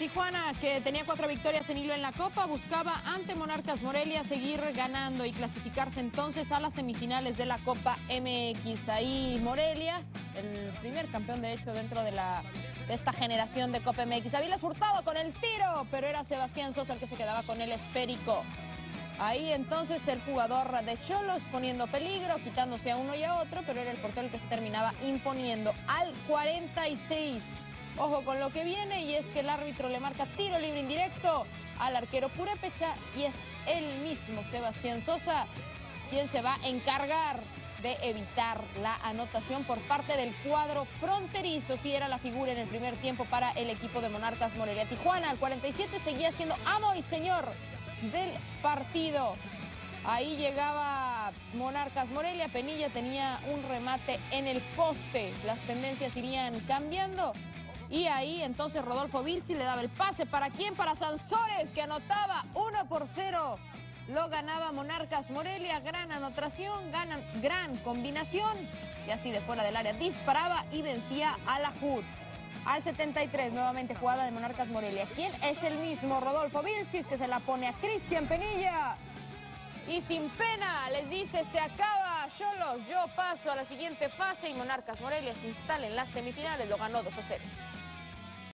Tijuana, que tenía cuatro victorias en hilo en la Copa, buscaba ante Monarcas Morelia seguir ganando y clasificarse entonces a las semifinales de la Copa MX. Ahí Morelia, el primer campeón de hecho dentro de, la, esta generación de Copa MX. Había Hurtado con el tiro, pero era Sebastián Sosa el que se quedaba con el esférico. Ahí entonces el jugador de Cholos poniendo peligro, quitándose a uno y a otro, pero era el portero el que se terminaba imponiendo al 46. Ojo con lo que viene y es que el árbitro le marca tiro libre indirecto al arquero Purepecha y es el mismo Sebastián Sosa quien se va a encargar de evitar la anotación por parte del cuadro fronterizo, si era la figura en el primer tiempo para el equipo de Monarcas Morelia. Tijuana al 47 seguía siendo amo y señor del partido. Ahí llegaba Monarcas Morelia, Penilla tenía un remate en el poste, las tendencias irían cambiando y ahí entonces Rodolfo Virsi le daba el pase. ¿Para quién? Para Sansores, que anotaba 1 por 0. Lo ganaba Monarcas Morelia. Gran anotación, ganan, gran combinación. Y así de fuera del área disparaba y vencía a la HUD. Al 73, nuevamente jugada de Monarcas Morelia. ¿Quién es el mismo? Rodolfo Vilchis, que se la pone a Cristian Penilla. Y sin pena les dice, se acaba, Cholos, yo paso a la siguiente fase y Monarcas Morelia se instala en las semifinales, lo ganó 2 a 0.